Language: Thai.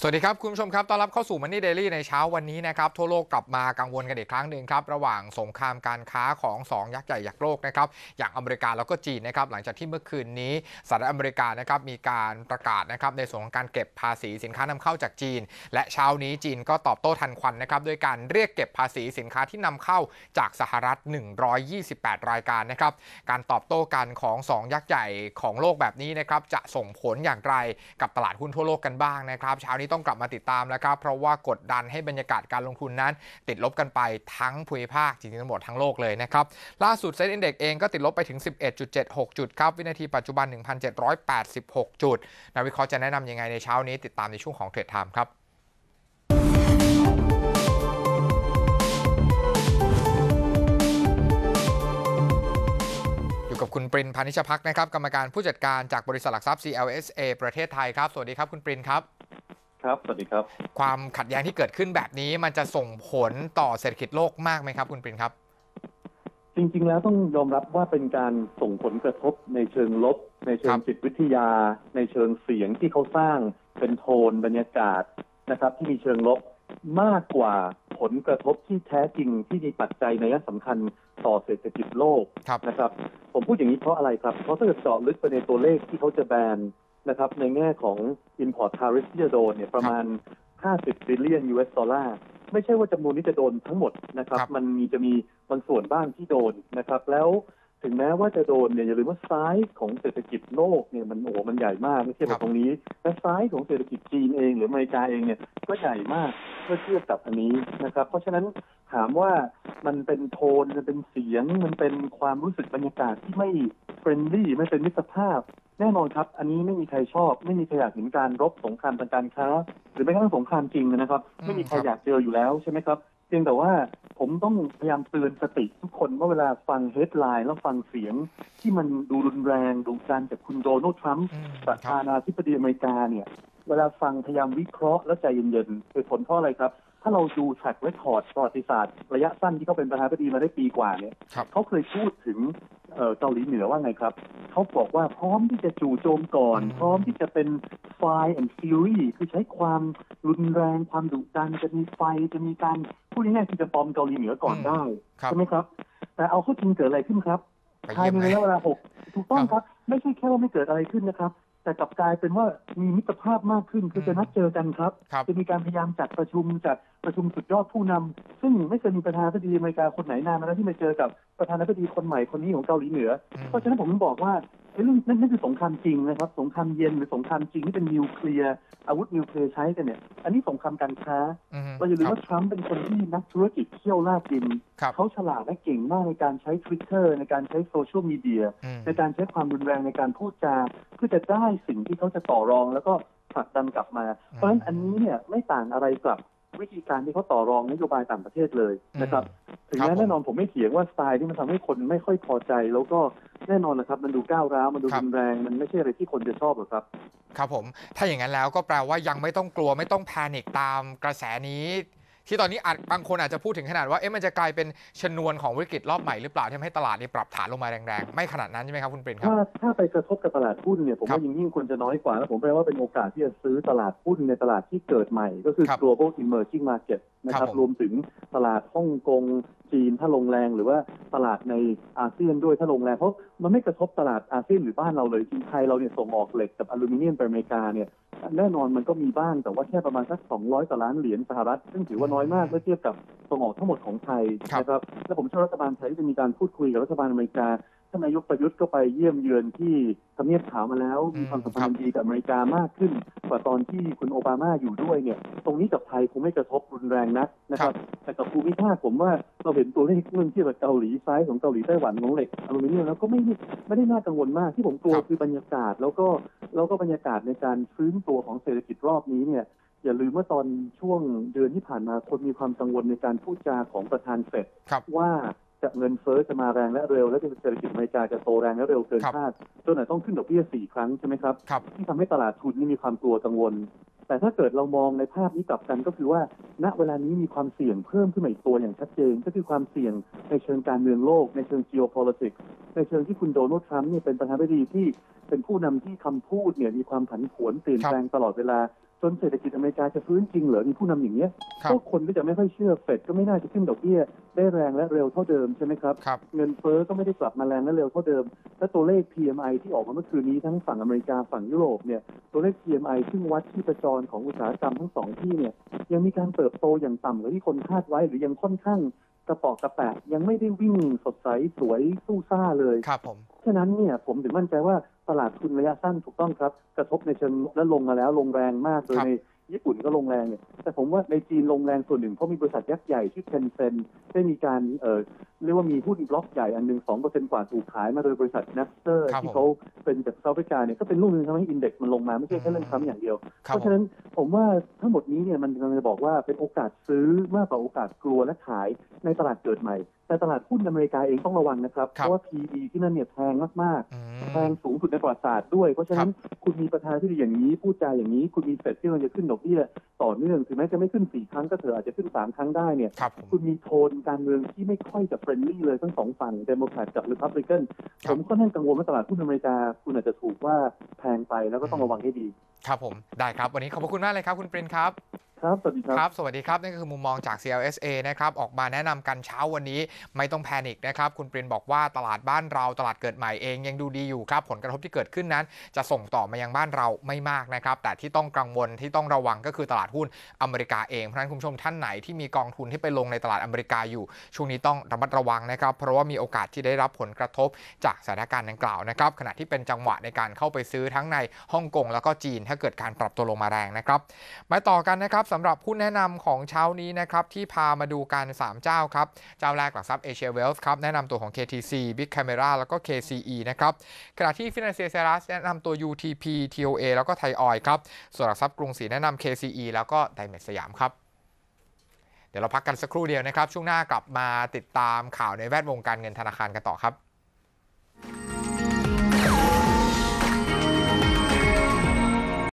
สวัสดีครับ คุณผู้ชมครับ ต้อนรับเข้าสู่มันนี่เดลี่ในเช้าวันนี้นะครับ ทั่วโลกกลับมากังวลกันอีกครั้งหนึ่งครับ ระหว่างสงครามการค้าของ 2 ยักษ์ใหญ่ยักษ์โลกนะครับ อย่างอเมริกาแล้วก็จีนนะครับ หลังจากที่เมื่อคืนนี้สหรัฐอเมริกานะครับมีการประกาศนะครับในส่วนของการเก็บภาษีสินค้านำเข้าจากจีน และเช้านี้จีนก็ตอบโต้ทันควันนะครับด้วยการเรียกเก็บภาษีสินค้าที่นำเข้าจากสหรัฐ 128 รายการนะครับ การตอบโต้กันของ 2 ยักษ์ใหญ่ของโลกแบบนี้นะครับจะส่งผลอย่างไรกับตลาดหุ้นทั่วโลกกันบ้างนะครับ เช้านี้ต้องกลับมาติดตามแล้วครับเพราะว่ากดดันให้บรรยากาศการลงทุนนั้น ติดลบกันไปทั้งภูมิภาคจริงๆทั้งหมดทั้งโลกเลยนะครับล่าสุดเซ็นอินเด็กเองก็ติดลบไปถึง 11.76 จุดครับวินาทีปัจจุบัน 1,786 จุดนักวิเคราะห์จะแนะนำยังไงในเช้านี้ติดตามในช่วงของเทรดไทม์ครับอยู่กับคุณปรินพานิชพักนะครับ กรรมการผู้จัดการจากบริษัทหลักทรัพย์ CLSA ประเทศไทยครับ สวัสดีครับ คุณปรินครับ ครับสวัสดีครับ ความขัดแย้งที่เกิดขึ้นแบบนี้มันจะส่งผลต่อเศรษฐกิจโลกมากไหมครับ คุณปรินครับ จริง ๆ แล้วต้องยอมรับว่าเป็นการส่งผลกระทบในเชิงลบ ในเชิครังบ จิตวิทยา ในเชิงเสียงที่เขาสร้างเป็นโทนบรรยากาศนะครับ ที่มีเชิงลบมากกว่าผลกระทบที่แท้จริงที่มีปัจจัยในยสำคัญต่อเศรษฐกิจโลก ครับ นะครับผมพูดอย่างนี้เพราะอะไรครับ เพราะถ้าเกิดเจาะลึกไปในตัวเลขที่เขาจะแบน นะครับในแง่ของ import tariff ที่จะโดนเนี่ยประมาณ 50 billion US ดอลลาร์ไม่ใช่ว่าจำนวนนี้จะโดนทั้งหมดนะครับครับ มันมีจะมีบางส่วนบ้างที่โดนนะครับ แล้วถึงแม้ว่าจะโดนเนี่ยอย่าลืมว่าซ้ายของเศรษฐกิจโลกเนี่ยมันโอ้โหมันใหญ่มากเมื่อเทียบกับตรงนี้และซ้ายของเศรษฐกิจจีนเอง หรืออเมริกาเองเนี่ยก็ใหญ่มากเมื่อเทียบกับอันนี้นะครับ เพราะฉะนั้นถามว่ามันเป็นโทนมันเป็นเสียง มันเป็นความรู้สึกบรรยากาศที่ไม่ friendly ไม่เป็นมิตรภาพ แน่นอนครับ อันนี้ไม่มีใครชอบ ไม่มีใครอยากเห็นการรบสงครามทางการค้า หรือแม้กระทั่งสงครามจริงนะครับอืมไม่มีใครครับอยากเจออยู่แล้วใช่ไหมครับเพียงแต่ว่าผมต้องพยายามเตือนสติทุกคนว่าเวลาฟัง headline แล้วฟังเสียง ที่มันดูรุนแรงดูกร้าวจากคุณโดนัลด์ทรัมป์อืมประครัธาบนาธิบดีอเมริกาเนี่ย เวลาฟังพยายามวิเคราะห์แล้วใจเย็นๆเหตุผลเพราะอะไรครับ ถ้าเราดูแทร็กเรคคอร์ดประวัติศาสตร์ ระยะสั้นที่เขาเป็นประธานาธิบดีมาได้ปีกว่าเนี่ยครับเขาเคยพูดถึง เอ่อเกาหลีเหนือว่าไงครับ เขาบอกว่าพร้อมที่จะจู่โจมก่อนอืมพร้อมที่จะเป็น fire and fury คือใช้ความรุนแรงความดุดันจะมีไฟจะมีการพูดง่ายๆคือจะปลอมเกาหลีเหนือก่อนได้ครับใช่ไหมครับ แต่เอาเข้าจริงเกิดอะไรขึ้นครับไปภายเยี่ยมในไหมระยะเวลาหกถูกต้องครับครับ ไม่ใช่แค่ว่าไม่เกิดอะไรขึ้นนะครับ แต่กลับกลายเป็นว่ามีมิตรภาพมากขึ้นคือมจะนัดเจอกันครับ ครับ จะมีการพยายามจัดประชุมจัดประชุมสุดยอดผู้นำซึ่งไม่เคยมีประธานาธิบดีอเมริกาคนไหนนานมาแล้วที่มาเจอกับประธานาธิบดีคนใหม่คนนี้ของเกาหลีเหนือ อืม เพราะฉะนั้นผมถึงบอกว่าเอ้ยเรื่องนั่นนั่นคือสงครามจริงนะครับสงครามเย็นหรือสงครามจริงที่เป็นนิวเคลียร์อาวุธนิวเคลียร์ใช้กันเนี่ยอันนี้สงครามการค้าอืมเราอย่าลืมครับว่าทรัมป์เป็นคนที่นักธุรกิจเที่ยวลาดดินครับเขาฉลาดและเก่งมากในการใช้ Twitter ในการใช้โซเชียลมีเดียอืมในการใช้ความรุนแรงในการพูดจาเพื่อจะได้สิ่งที่เขาจะต่อรอง แล้วก็ผลักดันกลับมา เพราะฉะนั้นอันนี้เนี่ยไม่ต่างอะไรกับวิธีการที่เขาต่อรองนโยบายต่างประเทศเลยนะครับ ถึงครับแม้ผมแน่นอนผมไม่เถียงว่าสไตล์ที่มันทำให้คนไม่ค่อยพอใจ แล้วก็แน่นอนนะครับมันดูก้าวร้าวมันดูครับรุนแรงมันไม่ใช่อะไรที่คนจะชอบหรอกครับ ครับผมถ้าอย่างนั้นแล้วก็แปลว่ายังไม่ต้องกลัวไม่ต้องแพนิคตามกระแสนี้ ที่ตอนนี้อาจบางคนอาจจะพูดถึงขนาดว่าเอ๊ะมันจะกลายเป็นชนวนของวิกฤตรอบใหม่หรือเปล่าที่ทำให้ตลาดนี้ปรับฐานลงมาแรงๆ ไม่ขนาดนั้นใช่ไหมครับคุณปรินครับถ้าถ้าไปกระทบกับตลาดหุ้นเนี่ยผมครับว่ายิ่งยิ่งควรจะน้อยกว่าแล้วผมแปลว่าเป็นโอกาสที่จะซื้อตลาดหุ้นในตลาดที่เกิดใหม่ ก็คือครับ global emerging market นะคครัรับบผมรวมถึงตลาดฮ่องกง จีนถ้าลงแรงหรือว่าตลาดในอาเซียนด้วยถ้าลงแรงเพราะมันไม่กระทบตลาดอาเซียนหรือบ้านเราเลยจริงไทยเราเนี่ยส่งออกเหล็กกับอลูมิเนียมไปอเมริกาเนี่ยแน่นอนมันก็มีบ้างแต่ว่าแค่ประมาณสัก 200กว่าล้านเหรียญสหรัฐ ซึ่งถือว่าน้อยมากเมื่อเทียบกับส่งออกทั้งหมดของไทยนะครับและผมเชื่อรัฐบาลไทยจะมีการพูดคุยกับรัฐบาลอเมริกา ท่านนายกประยุทธ์ก็ไปเยี่ยมเยือนที่ทำเนียบขาวมาแล้ว มีความสัมพันธ์ดีกับอเมริกามากขึ้น กว่าตอนที่คุณโอบามาอยู่ด้วยเนี่ย ตรงนี้กับไทยคงไม่กระทบรุนแรงนักนะครับ แต่กับภูมิภาคผมว่าเราเห็นตัวเลขเมื่อเทียบกับเกาหลีซ้ายของเกาหลีไต้หวันของเหล็กอลูมิเนียมแล้วก็ไม่ได้ไม่ได้น่ากังวลมากที่ผมกลัวครับคือบรรยากาศ แล้วก็แล้วก็บรรยากาศในการฟื้นตัวของเศรษฐกิจรอบนี้เนี่ยอย่าลืมว่าตอนช่วงเดือนที่ผ่านมาคนมีความกังวลในการพูดจาของประธานเฟดครับว่า จะเงินเฟ้อจะมาแรงและเร็ว และเศรษฐกิจอเมริกาจะโตแรงและเร็วเกินครับคาดจนอาจต้องขึ้นดอกเบี้ยสี่ครั้งใช่ไหมครับครับที่ทำให้ตลาดทุนนี่มีความกลัวกังวล แต่ถ้าเกิดเรามองในภาพนี้กลับกันก็คือว่า ณเวลานี้มีความเสี่ยงเพิ่มขึ้นมาอีกตัวอย่างชัดเจน ก็คือความเสี่ยงในเชิงการเมืองโลก ในเชิง geopolitics ในเชิงที่คุณโดนัลด์ทรัมป์เนี่ยเป็นประธานาธิบดีที่ เป็นผู้นำที่คำพูดเนี่ยมีความผันผวนเปลี่ยนแปลงตลอดเวลา จนเศรษฐกิจอเมริกาจะฟื้นจริงเหรอมีผู้นำอย่างเงี้ยครับก็คนก็จะไม่ค่อยเชื่อเฟดก็ไม่น่าจะขึ้นดอกเบี้ยได้แรงและเร็วเท่าเดิมใช่ไหมครับครับ เงินเฟ้อก็ไม่ได้กลับมาแรงและเร็วเท่าเดิม และตัวเลข PMI ที่ออกมาเมื่อคืนนี้ทั้งฝั่งอเมริกาฝั่งยุโรปเนี่ยตัวเลข PMI ซึ่งวัดที่ประจรของอุตสาหกรรมทั้งสองที่เนี่ยยังมีการเติบโตอย่างต่ำกว่าที่คนคาดไว้หรือยังค่อนข้างกระปอกกระแปะยังไม่ได้วิ่งสดใสสวยสู้ซ่าเลยครับผมฉะนั้นเนี่ยผมถึงมั่นใจว่า ตลาดทุนระยะสั้นถูกต้องครับ กระทบในเชิงและลงมาแล้วลงแรงมากโดยครับในญี่ปุ่นก็ลงแรงเนี่ยแต่ผมว่าในจีนลงแรงส่วนหนึ่งเพราะมีบริษัทยักษ์ใหญ่ชื่อ Tencent ได้มีการเอ่อเรียกว่ามีหุ้นบล็อกใหญ่อันหนึ่งสองเปอร์เซ็นต์กว่าถูกขายมาโดยบริษัท Naspers ครับที่ผมเขาเป็นจาก South Africa เนี่ยก็เป็นลูกหนึ่งทำให้ index มันลงมาไม่ใช่แค่เรื่องทรัมป์อย่างเดียวครับเพราะฉะนั้นผมว่าทั้งหมดนี้เนี่ยมันกำลังจะบอกว่าเป็นโอกาสซื้อมากกว่าโอกาสกลัวและขายในตลาดเกิดใหม่ แต่ตลาดหุ้นอเมริกาเองต้องระวังนะครับครับเพราะว่า PE ที่นั่นเนี่ยแพงมากๆอืมแพงสูงสุดในประวัติศาสตร์ด้วย เพราะฉะนั้นคุณมีประธานาธิบดีอย่างนี้ พูดจาอย่างนี้ คุณมีเฟดที่มันจะขึ้นดอกเบี้ยต่อเนื่องถึงแม้จะไม่ขึ้นสี่ครั้งก็เถอะอาจจะขึ้นสามครั้งได้เนี่ยครับผมคุณมีโทนการเมืองที่ไม่ค่อยจะ friendly เลยทั้งสองฝั่งเดโมแครตกับริพับลิกันครัผบมก็นั่นกังวลว่าตลาดหุ้นอเมริกา คุณอาจจะถูกว่าแพงไปแล้วก็ต้องระวังให้ดี ครับผมได้ครับวันนี้ขอบพระคุณมากเลยครับคุณปรินครับ ครับ สวัสดีครับครับ สวัสดีครับนั่นก็คือมุมมองจาก CLSA นะครับ ออกมาแนะนำกันเช้าวันนี้ไม่ต้องแพนิคนะครับ คุณปรินบอกว่าตลาดบ้านเราตลาดเกิดใหม่เองยังดูดีอยู่ครับ ผลกระทบที่เกิดขึ้นนั้น จะส่งต่อมายังบ้านเราไม่มากนะครับ แต่ที่ต้องกังวลที่ต้องระวังก็คือตลาดหุ้นอเมริกาเอง เพราะฉะนั้นคุณผู้ชมท่านไหนที่มีกองทุนที่ไปลงในตลาดอเมริกาอยู่ ช่วงนี้ต้องระมัดระวังนะครับ เพราะว่ามีโอกาสที่ได้รับผลกระทบจากสถานการณ์ดังกล่าวนะครับ ขณะที่เป็นจังหวะในการเข้าไปซื้อทั้งในฮ่องกงแล้วก็จีน ถ้าเกิดการปรับตัวลงมาแรงนะครับมาต่อกันนะครับสำหรับผู้แนะนำของเช้านี้นะครับที่พามาดูกัน3เจ้าครับ เจ้าแรกหลักทรัพย์ Asia Wealth ครับแนะนำตัวของ KTC Big Camera แล้วก็ KCE นะครับขณะที่ Financial s e r a s แนะนำตัว UTP TOA แล้วก็ไทยออยครับส่วนหลักทรัพย์กรุงศรีแนะนำ KCE แล้วก็ไดเมทสยามครับเดี๋ยวเราพักกันสักครู่เดียวนะครับ ช่วงหน้ากลับมาติดตามข่าวในแวดวงการเงินธนาคารกันต่อครับ